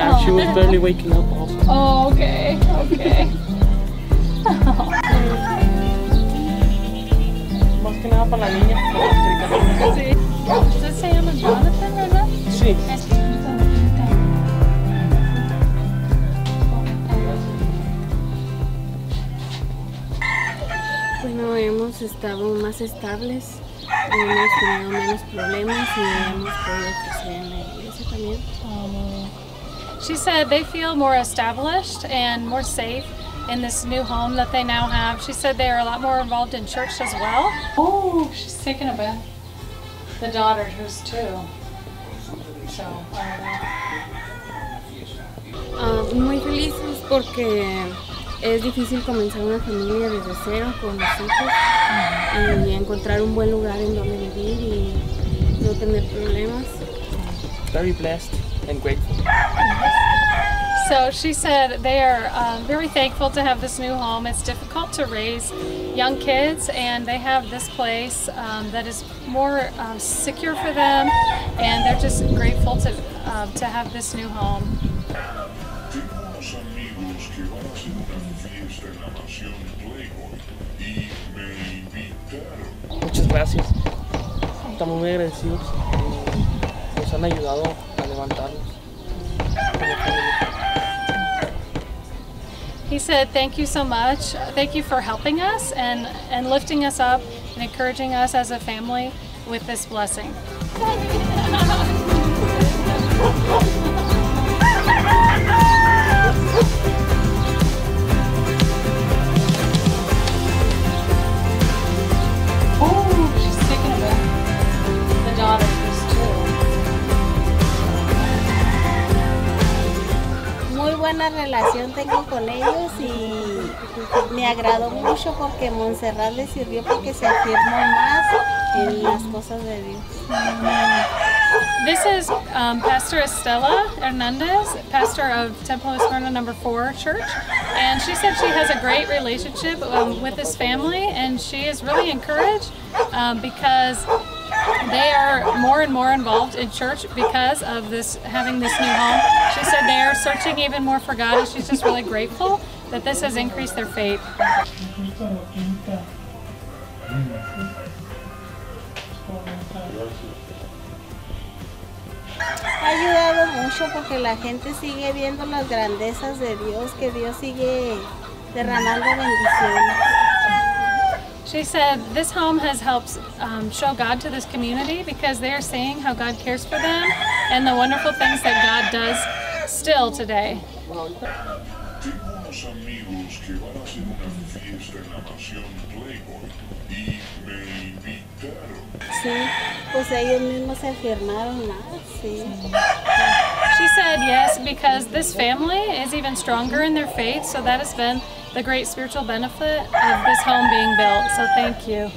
Yeah, she was barely waking up also. Oh, okay, okay. Más que nada para la niña. Sí. ¿Usted se llama Jonathan, verdad? Sí. Bueno, hemos estado más estables, hemos tenido menos problemas y hemos podido crecer en la iglesia también. She said they feel more established and more safe in this new home that they now have. She said they are a lot more involved in church as well. Oh, she's taking a bath. The daughter, who's two. So, I don't know. Ah, muy felices porque es difícil comenzar una familia desde cero con los hijos y encontrar un buen lugar en donde vivir y no tener problemas. Very blessed and grateful. So she said they are um, very thankful to have this new home. It's difficult to raise young kids, and they have this place um, that is more um, secure for them, and they're just grateful to um, to have this new home. Tengo unos amigos que van a hacer una fiesta en la mansión Playboy y me invitaron. Muchas gracias. Estamos muy agradecidos. Nos han ayudado a levantarnos. He said, "Thank you so much. Thank you for helping us and and lifting us up and encouraging us as a family with this blessing." buena relación tengo con ellos y me agradó mucho porque Montserrat les sirvió porque se afirmó más en las cosas de Dios. This is um, Pastor Estela Hernandez, pastor of Temple Smyrna Number Four Church, and she said she has a great relationship um, with this family, and she is really encouraged um, because they are more and more involved in church because of this having this new home. She said they are searching even more for God, and she's just really grateful that this has increased their faith. Ha ayudado mucho porque la gente sigue viendo las grandezas de Dios, que Dios sigue derramando bendiciones. She said this home has helped um, show God to this community because they are seeing how God cares for them and the wonderful things that God does still today. Tengo unos amigos que van a hacer una fiesta en la mansión Playboy y me invitaron. Sí, pues ellos mismos se afirmaron sí. She said yes because this family is even stronger in their faith, so that has been the great spiritual benefit of this home being built. So thank you.